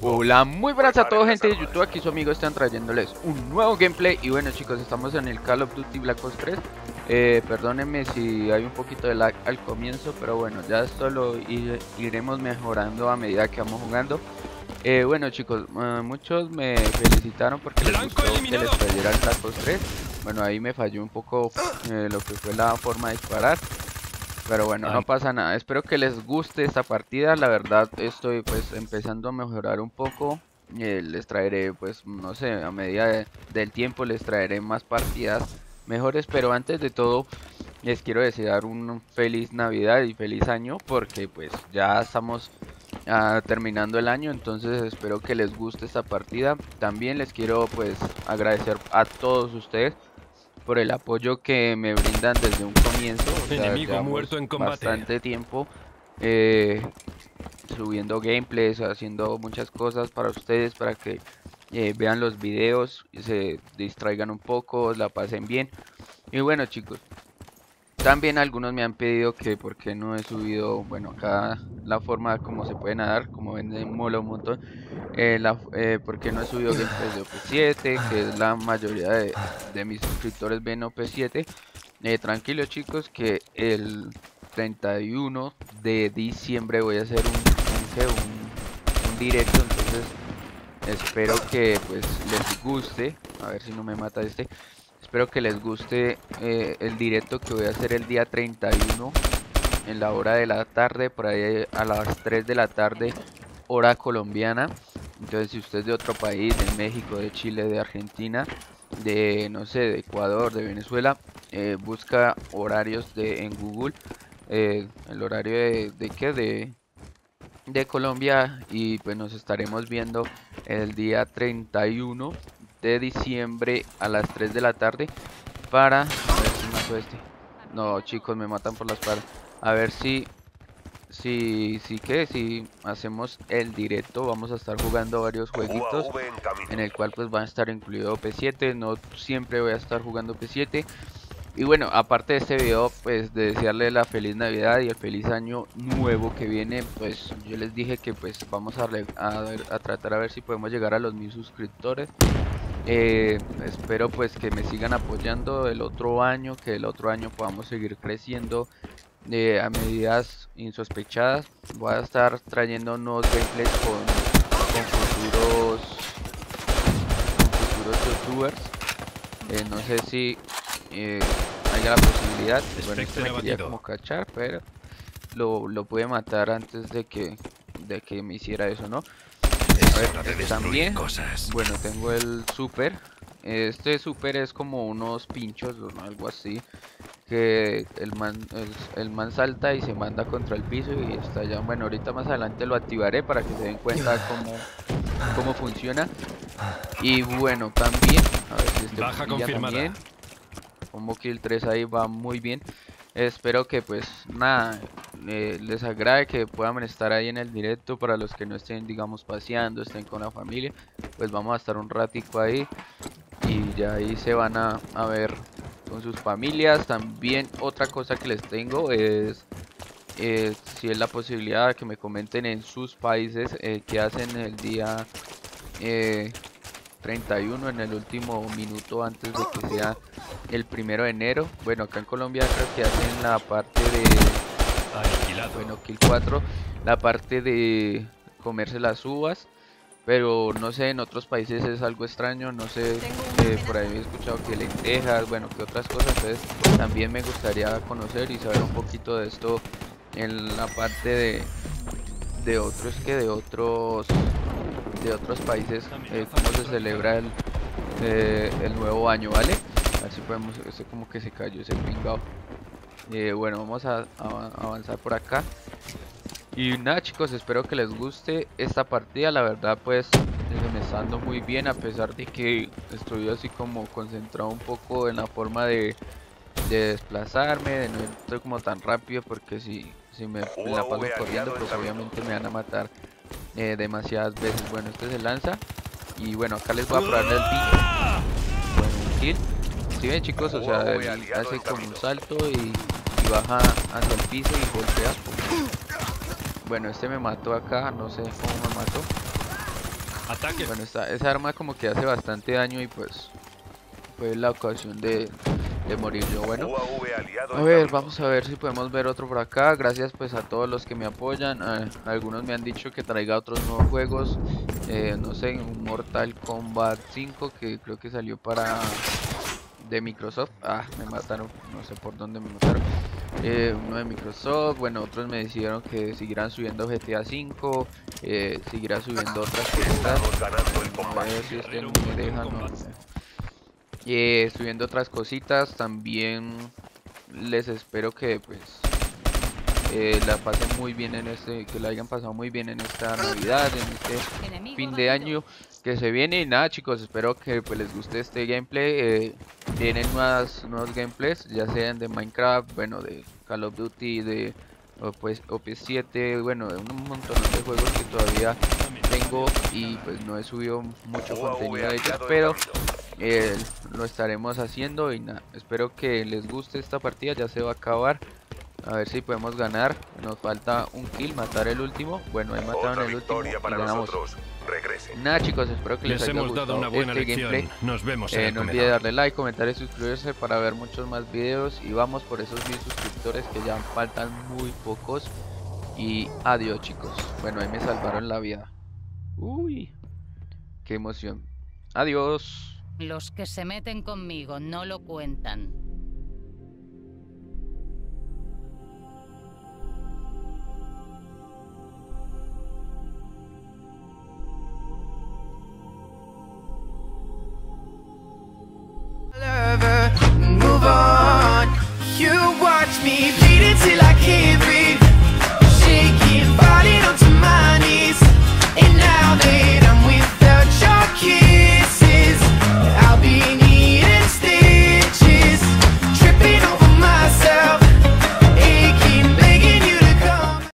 Hola, muy buenas a todos gente de YouTube, aquí su amigo están trayéndoles un nuevo gameplay. Y bueno chicos, estamos en el Call of Duty Black Ops 3 eh, Perdónenme si hay un poquito de lag al comienzo, pero bueno, ya esto lo iremos mejorando a medida que vamos jugando. Eh, Bueno chicos, eh, muchos me felicitaron porque les gustó que les trayera el Black Ops 3 Bueno, ahí me falló un poco lo que fue la forma de disparar pero bueno, no pasa nada. Espero que les guste esta partida. La verdad estoy pues empezando a mejorar un poco. Eh, les traeré pues no sé, a medida del tiempo les traeré más partidas mejores. Pero antes de todo les quiero desear un feliz Navidad y feliz año. Porque pues ya estamos ah, terminando el año. Entonces espero que les guste esta partida. También les quiero pues agradecer a todos ustedes por el apoyo que me brindan desde un comienzo. Enemigo muerto en combate. Bastante tiempo eh, subiendo gameplays, haciendo muchas cosas para ustedes, para que eh, vean los videos, se distraigan un poco, la pasen bien. Y bueno chicos, también algunos me han pedido que por qué no he subido, bueno, acá la forma como se puede nadar, como ven, mola un montón. Eh, la, eh, porque no he subido gameplays de OP7, que es la mayoría de, mis suscriptores ven OP7. Eh, tranquilo chicos, que el 31 de diciembre voy a hacer un, un, un directo, entonces espero que pues les guste. A ver si no me mata este. Espero que les guste eh, el directo que voy a hacer el día 31 en la hora de la tarde, por ahí a las 3 de la tarde, hora colombiana. Entonces si usted es de otro país, de México, de Chile, de Argentina, de no sé, de Ecuador, de Venezuela, eh, busca horarios de en Google, eh, el horario de, de qué, de, de Colombia y pues nos estaremos viendo el día 31 de diciembre a las 3 de la tarde para... A ver si mato este. No, chicos, me matan por la espalda. A ver si... Si, si que, si hacemos el directo, vamos a estar jugando varios jueguitos en el cual pues va a estar incluido P7, no siempre voy a estar jugando P7 y bueno, aparte de este video, pues de desearle la feliz Navidad y el feliz año nuevo que viene, pues yo les dije que pues vamos a, a, a tratar a ver si podemos llegar a los mil suscriptores. Eh, espero pues que me sigan apoyando el otro año, que el otro año podamos seguir creciendo eh, a medidas insospechadas. Voy a estar trayendo nuevos gameplays con, futuros, con futuros youtubers. Eh, no sé si haya la posibilidad. Bueno, este me quería como cachar, pero lo, lo pude matar antes de que, de que me hiciera eso, ¿no? También, bueno, tengo el super. Este super es como unos pinchos o algo así. Que el man, el, man salta y se manda contra el piso y está ya. Bueno, ahorita más adelante lo activaré para que se den cuenta cómo, cómo funciona. Y bueno, también, a ver si este Baja confirmada. Como Kill 3 ahí va muy bien. Espero que pues nada, eh, les agrade que puedan estar ahí en el directo para los que no estén digamos paseando, estén con la familia. Pues vamos a estar un ratico ahí y ya ahí se van a, ver con sus familias. También otra cosa que les tengo es eh, si es la posibilidad que me comenten en sus países eh, que hacen el día 31 en el último minuto antes de que sea el primero de enero. Bueno, acá en Colombia creo que hacen la parte de... Bueno, Kill 4, la parte de comerse las uvas. Pero no sé, en otros países es algo extraño, no sé, eh, por ahí he escuchado que lentejas, bueno, que otras cosas, entonces también me gustaría conocer y saber un poquito de esto en la parte de, de otros que de otros de otros países, eh, cómo se celebra el, eh, el nuevo año, ¿vale? A ver si podemos, ese como que se cayó ese pingado. Eh, bueno, vamos a, avanzar por acá. Y nada chicos, espero que les guste esta partida, la verdad pues me está dando muy bien a pesar de que estoy así como concentrado un poco en la forma de, desplazarme, de no estoy como tan rápido porque si, si me, la paso corriendo pues obviamente me van a matar eh, demasiadas veces. Bueno, este se lanza y bueno, acá les voy a probar el bicho. Bueno, un kill. Si ven chicos, o sea, hace como un salto y, baja hacia el piso y golpea. Bueno, este me mató acá, no sé cómo me mató. Ataque. Bueno, esta, esa arma como que hace bastante daño y pues fue la ocasión de, de morir yo. Bueno, a ver, vamos a ver si podemos ver otro por acá. Gracias pues a todos los que me apoyan. algunos me han dicho que traiga otros nuevos juegos. Eh, no sé, un Mortal Kombat 5 que creo que salió para de Microsoft. Ah, me mataron, no sé por dónde me mataron. Eh, uno de Microsoft, bueno, otros me decidieron que seguirán subiendo GTA 5, eh, seguirá subiendo otras cosas. A ver si este me deja, no, eh, subiendo otras cositas, también les espero que pues eh, la pasen muy bien en este, que la hayan pasado muy bien en esta Navidad, en este fin de año que se viene. Y nada chicos, espero que pues, les guste este gameplay, eh, vienen nuevas, nuevos gameplays, ya sean de Minecraft, bueno de Call of Duty, de pues OP7, bueno de un montón de juegos que todavía tengo y pues no he subido mucho contenido de ellos, pero eh, lo estaremos haciendo y nada, espero que les guste esta partida, ya se va a acabar. A ver si podemos ganar. Nos falta un kill, matar el último. Bueno, ahí mataron el último y ganamos. Nada chicos, espero que les, haya gustado una buena este gameplay. Nos vemos eh, no olviden darle like, comentar y suscribirse para ver muchos más videos. Y vamos por esos mil suscriptores que ya faltan muy pocos. Y adiós chicos. Bueno, ahí me salvaron la vida. Uy, qué emoción. Adiós. Los que se meten conmigo no lo cuentan.